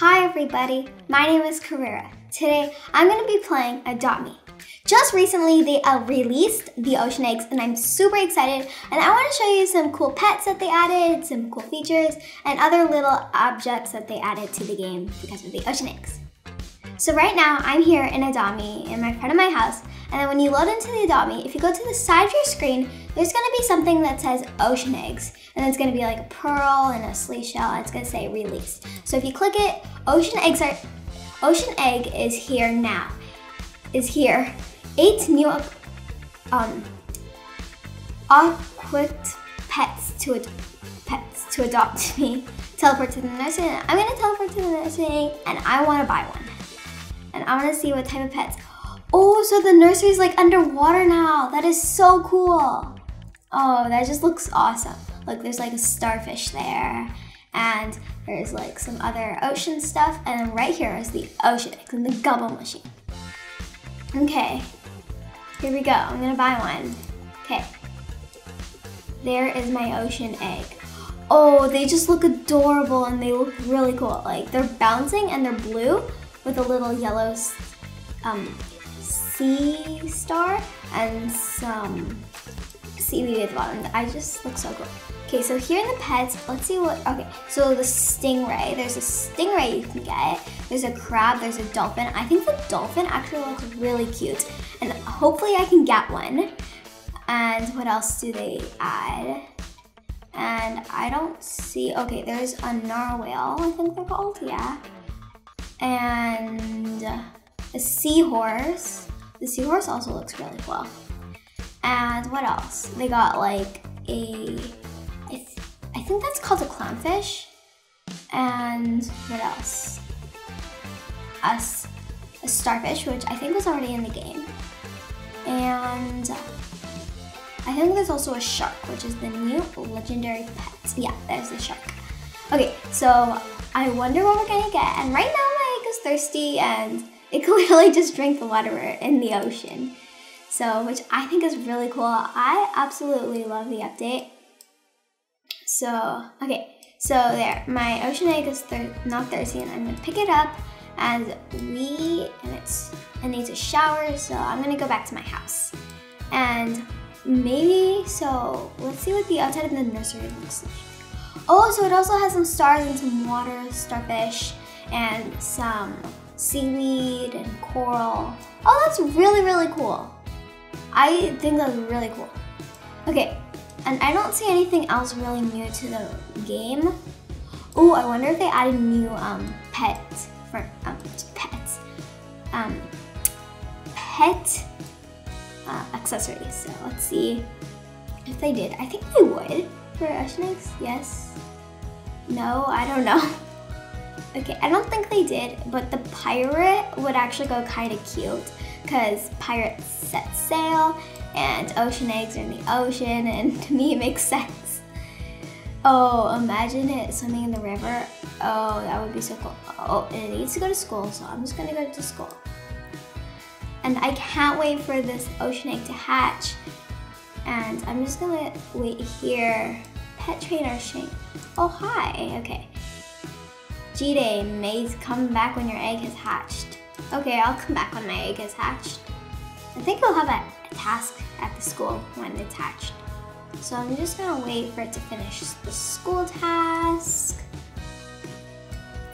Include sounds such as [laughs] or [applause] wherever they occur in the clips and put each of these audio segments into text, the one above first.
Hi everybody, my name is Carrera. Today I'm going to be playing Adopt Me. Just recently they uh, released the ocean eggs and I'm super excited and I want to show you some cool pets that they added, some cool features, and other little objects that they added to the game because of the ocean eggs. So right now I'm here in Adopt Me in my front of my house and then when you load into the Adopt Me, if you go to the side of your screen, there's gonna be something that says ocean eggs. And it's gonna be like a pearl and a seashell, and it's gonna say released. So if you click it, ocean eggs are, ocean egg is here now, is here. Eight new um, equipped pets to pets to adopt [laughs] me. Teleport to the nursery. I'm gonna teleport to the nursery and I wanna buy one. And I wanna see what type of pets. Oh, so the nursery is like underwater now. That is so cool. Oh, that just looks awesome. Look, there's like a starfish there. And there's like some other ocean stuff. And then right here is the ocean eggs and the gumball machine. Okay, here we go. I'm gonna buy one. Okay. There is my ocean egg. Oh, they just look adorable and they look really cool. Like they're bouncing and they're blue with a little yellow um, sea star and some seaweed the bottom. I just look so cool. Okay, so here in the pets, let's see what, okay, so the stingray, there's a stingray you can get, there's a crab, there's a dolphin. I think the dolphin actually looks really cute, and hopefully I can get one. And what else do they add? And I don't see, okay, there's a narwhal, I think they're called, yeah. And a seahorse, the seahorse also looks really cool. And what else? They got like a, I, th I think that's called a clownfish. And what else? A, a starfish, which I think was already in the game. And I think there's also a shark, which is the new legendary pet. Yeah, there's the shark. Okay, so I wonder what we're gonna get. And right now my egg is thirsty and it [laughs] clearly just drank the water in the ocean. So, which I think is really cool. I absolutely love the update. So, okay, so there, my ocean egg is thir not thirsty and I'm gonna pick it up and we, and it's, it needs a shower, so I'm gonna go back to my house. And maybe, so let's see what the outside of the nursery looks like. Oh, so it also has some stars and some water, starfish, and some seaweed and coral. Oh, that's really, really cool. I think that's really cool. Okay, and I don't see anything else really new to the game. Oh, I wonder if they added new um, pets for um, pets. Um, pet uh, accessories. So let's see if they did. I think they would for eggs. Yes. No, I don't know. [laughs] Okay, I don't think they did, but the pirate would actually go kind of cute because pirates set sail and ocean eggs are in the ocean and [laughs] to me it makes sense. Oh, imagine it swimming in the river. Oh, that would be so cool. Oh, and it needs to go to school, so I'm just gonna go to school. And I can't wait for this ocean egg to hatch. And I'm just gonna wait here. Pet trainer Shane. Oh, hi, okay. G-Day may come back when your egg has hatched. Okay, I'll come back when my egg is hatched. I think I'll have a, a task at the school when it's hatched. So I'm just gonna wait for it to finish the school task.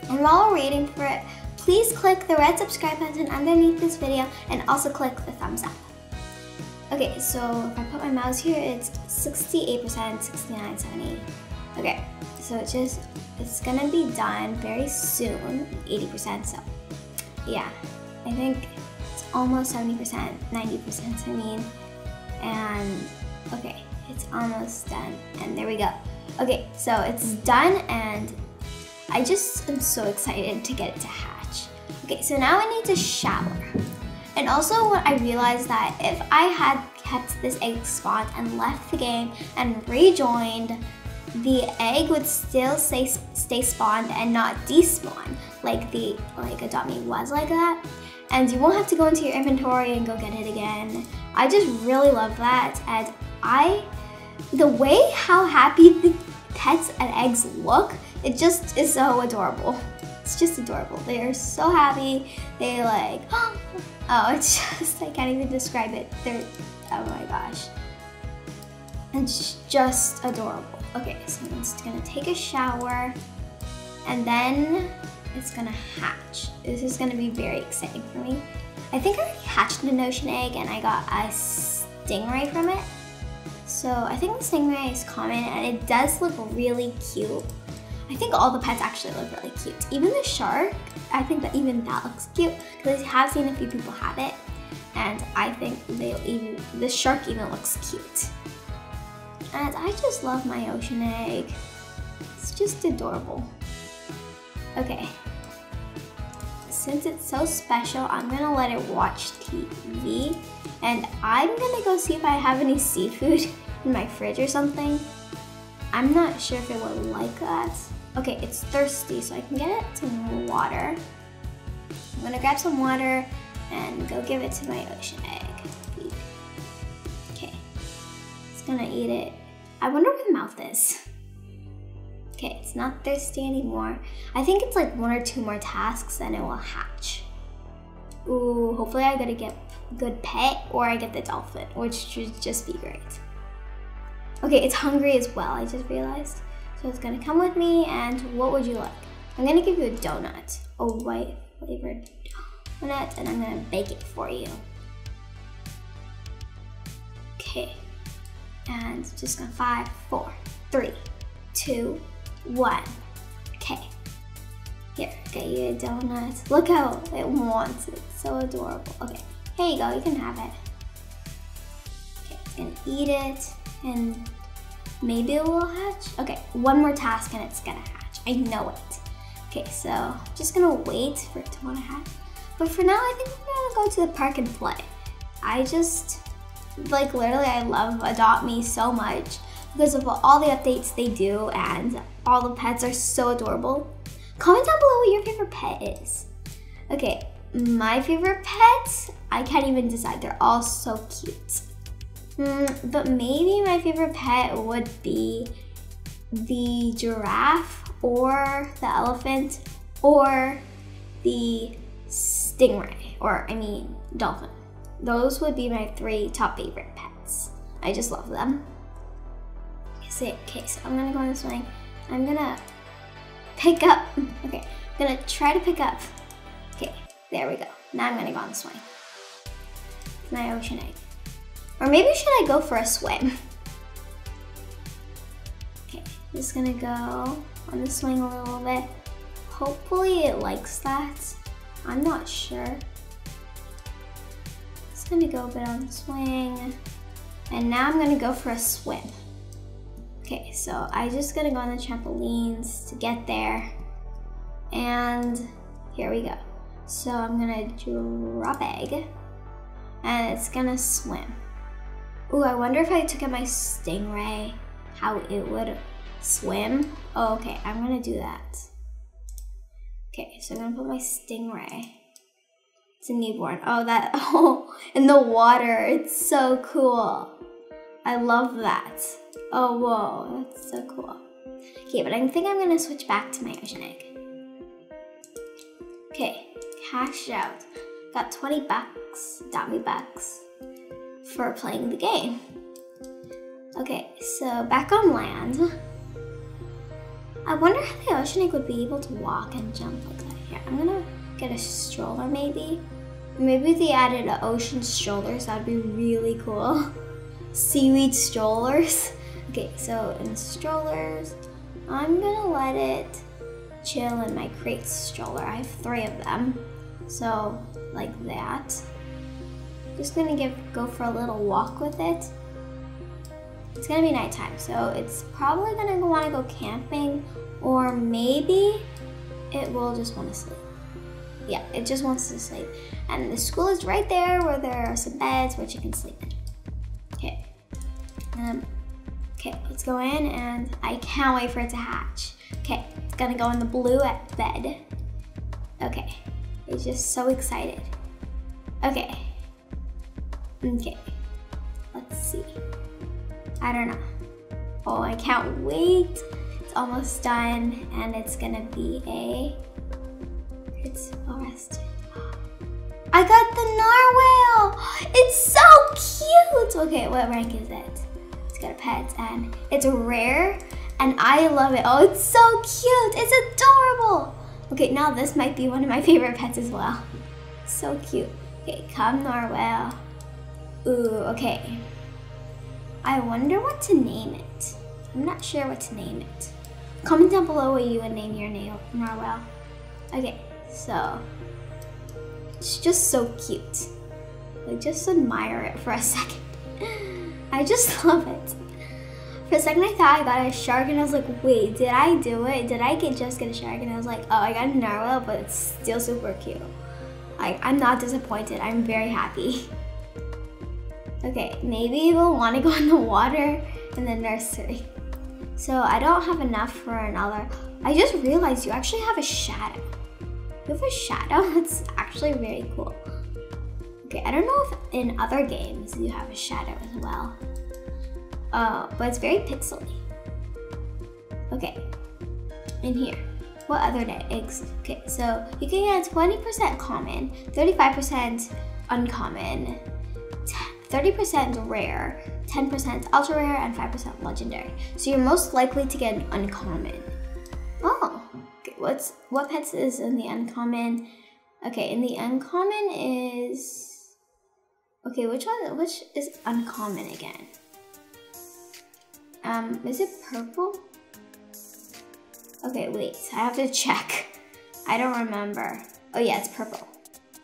And while we're waiting for it, please click the red subscribe button underneath this video and also click the thumbs up. Okay, so if I put my mouse here, it's 68%, 69, 70. Okay, so it's just, it's gonna be done very soon, 80%, so yeah, I think it's almost 70%, 90% I mean, and okay, it's almost done, and there we go. Okay, so it's done, and I just am so excited to get it to hatch. Okay, so now I need to shower. And also what I realized that if I had kept this egg spawned and left the game and rejoined the egg would still stay, stay spawned and not despawn like the like Adopt Me was like that. And you won't have to go into your inventory and go get it again. I just really love that and I, the way how happy the pets and eggs look, it just is so adorable. It's just adorable. They are so happy. They like, [gasps] oh, it's [laughs] just, I can't even describe it. They're, oh my gosh. It's just adorable. Okay, so I'm just gonna take a shower and then it's gonna hatch. This is gonna be very exciting for me. I think I already hatched an ocean egg and I got a stingray from it. So I think the stingray is common and it does look really cute. I think all the pets actually look really cute. Even the shark, I think that even that looks cute because I have seen a few people have it and I think they even the shark even looks cute. And I just love my ocean egg. It's just adorable. Okay. Since it's so special, I'm gonna let it watch TV and I'm gonna go see if I have any seafood [laughs] in my fridge or something. I'm not sure if it would like that. Okay, it's thirsty, so I can get it some water. I'm gonna grab some water and go give it to my ocean egg. Okay, it's gonna eat it. I wonder where the mouth is. [laughs] Okay, it's not thirsty anymore. I think it's like one or two more tasks and it will hatch. Ooh, hopefully I gotta get good pet or I get the dolphin, which should just be great. Okay, it's hungry as well, I just realized. So it's gonna come with me and what would you like? I'm gonna give you a donut, a white flavored donut, and I'm gonna bake it for you. Okay, and just gonna five, four, three, two, one. Okay, here, get you a donut. Look how it wants it, so adorable. Okay, here you go, you can have it. Okay, it's gonna eat it and maybe it will hatch. Okay, one more task and it's gonna hatch. I know it. Okay, so I'm just gonna wait for it to wanna hatch. But for now, I think we're gonna go to the park and play. I just, like literally, I love Adopt Me so much because of all the updates they do and all the pets are so adorable. Comment down below what your favorite pet is. Okay, my favorite pet, I can't even decide. They're all so cute. Mm, but maybe my favorite pet would be the giraffe or the elephant or the stingray or I mean dolphin. Those would be my three top favorite pets. I just love them. Okay, so I'm gonna go on this way. I'm gonna pick up, [laughs] okay, I'm gonna try to pick up. Okay, there we go. Now I'm gonna go on the swing. My ocean egg. Or maybe should I go for a swim? [laughs] Okay, just gonna go on the swing a little bit. Hopefully it likes that. I'm not sure. Just gonna go a bit on the swing. And now I'm gonna go for a swim. Okay, so I just gotta go on the trampolines to get there. And here we go. So I'm gonna drop egg and it's gonna swim. Ooh, I wonder if I took out my stingray, how it would swim. Oh, okay, I'm gonna do that. Okay, so I'm gonna put my stingray. It's a newborn. Oh, that, [laughs] oh, in the water. It's so cool. I love that. Oh, whoa, that's so cool. Okay, but I think I'm gonna switch back to my ocean egg. Okay, cash out. Got 20 bucks, dummy bucks for playing the game. Okay, so back on land. I wonder how the ocean egg would be able to walk and jump like that here. I'm gonna get a stroller maybe. Maybe they added an ocean strollers, that'd be really cool. [laughs] Seaweed strollers. [laughs] Okay, so in strollers, I'm gonna let it chill in my crate stroller. I have three of them. So like that. Just gonna give go for a little walk with it. It's gonna be nighttime, so it's probably gonna wanna go camping or maybe it will just wanna sleep. Yeah, it just wants to sleep. And the school is right there where there are some beds which you can sleep in. Um, okay, let's go in and I can't wait for it to hatch. Okay, it's gonna go in the blue at bed. Okay, it's just so excited. Okay. Okay, let's see. I don't know. Oh, I can't wait. It's almost done and it's gonna be a, it's almost, I got the narwhal. [gasps] It's so cute. Okay, what rank is it? It's a pet and it's rare and I love it. Oh, it's so cute. It's adorable. Okay, now this might be one of my [laughs] favorite pets as well. So cute. Okay, come narwhal. Ooh, okay. I wonder what to name it. I'm not sure what to name it. Comment down below what you would name your narwhal Okay, so it's just so cute. I just admire it for a [laughs] second. I just [laughs] love it. For a second, I thought I got a shark, and I was like, wait, did I do it? Did I get just get a shark? And I was like, oh, I got a narwhal, but it's still super cute. Like, I'm not disappointed. I'm very happy. [laughs] Okay, maybe we'll want to go in the water in the nursery. So I don't have enough for another. I just realized you actually have a shadow. You have a shadow? [laughs] That's actually very cool. I don't know if in other games you have a shadow as well. Uh, but it's very pixely. Okay, in here. What other eggs? Okay, so you can get 20% common, 35% uncommon, 30% rare, 10% ultra rare, and 5% legendary. So you're most likely to get an uncommon. Oh, okay, what's what pets is in the uncommon? Okay, in the uncommon is okay. Which one? Which is uncommon again? Um, is it purple? Okay, wait. I have to check. I don't remember. Oh yeah, it's purple,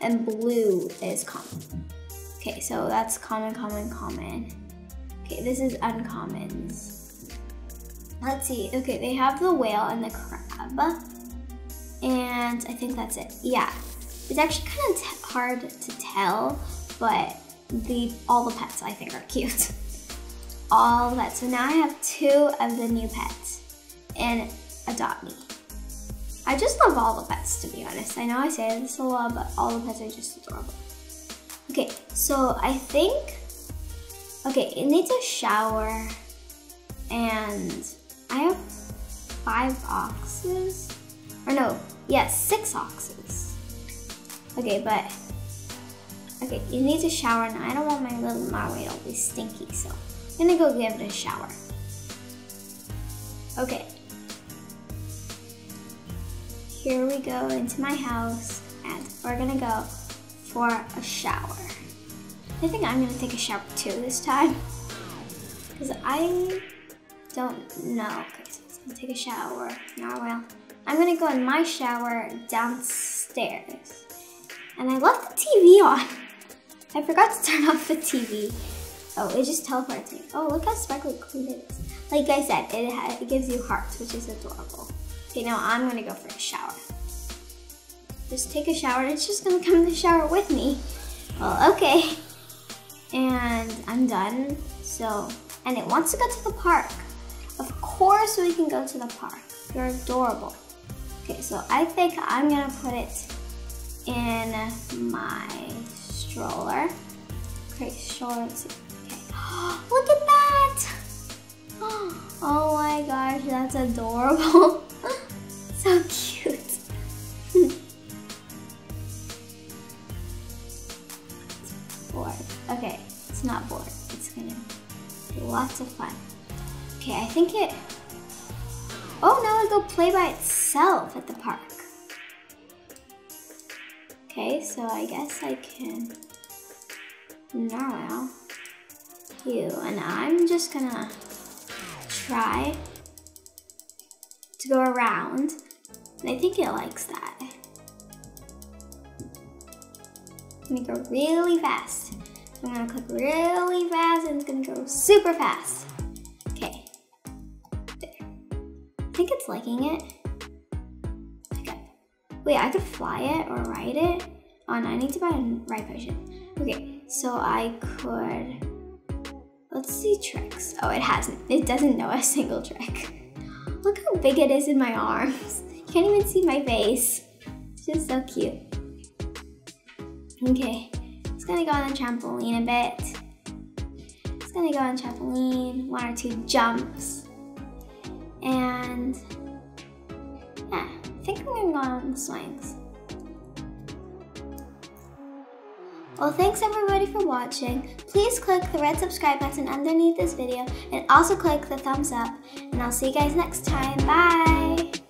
and blue is common. Okay, so that's common, common, common. Okay, this is uncommons. Let's see. Okay, they have the whale and the crab. And I think that's it. Yeah. It's actually kind of hard to tell, but the all the pets I think are cute. all that. So now I have two of the new pets and adopt me. I just love all the pets to be honest. I know I say this a lot, but all the pets are just adorable. Okay, so I think, okay, it needs a shower and I have five oxes, or no, yes, yeah, six oxes. Okay, but, okay, it needs a shower and I don't want my little Marway to be stinky, so I'm gonna go give it a shower. Okay. Here we go into my house and we're gonna go for a shower. I think I'm gonna take a shower too this time. Because I don't know. Okay, so I'm gonna take a shower. Well, I'm gonna go in my shower downstairs. And I left the TV on. I forgot to turn [laughs] off the TV. Oh, it just teleports me. Oh, look how sparkly clean it is. Like I said, it, it gives you hearts, which is adorable. Okay, now I'm gonna go for a shower just take a shower. and It's just gonna come in the shower with me. Well, okay. And I'm done. So, and it wants to go to the park. Of course we can go to the park. You're adorable. Okay, so I think I'm gonna put it in my stroller. Okay, stroller. [gasps] Okay, look at that! [gasps] Oh my gosh, that's adorable. [laughs] so cute. [laughs] Okay, it's not bored. It's gonna be lots of fun. Okay, I think it... Oh, now I go play by itself so I guess I can narrow you. And I'm just gonna try to go around. And I think it likes that. I'm gonna go really fast. I'm gonna click really fast and it's gonna go super fast. Okay, there. I think it's liking it. Wait, I could fly it or ride it? Oh no, I need to buy a ride potion. Okay, so I could, let's see tricks. Oh, it hasn't, it doesn't know a [laughs] single trick. Look how big it is in my arms. Can't even see my face. It's just so cute. Okay, it's gonna go on the trampoline a bit. It's gonna go on trampoline, one or two jumps. And yeah, I think I'm gonna go on the swings. Well, thanks everybody for watching. Please click the red subscribe button underneath this video and also click the thumbs up. And I'll see you guys next time. Bye!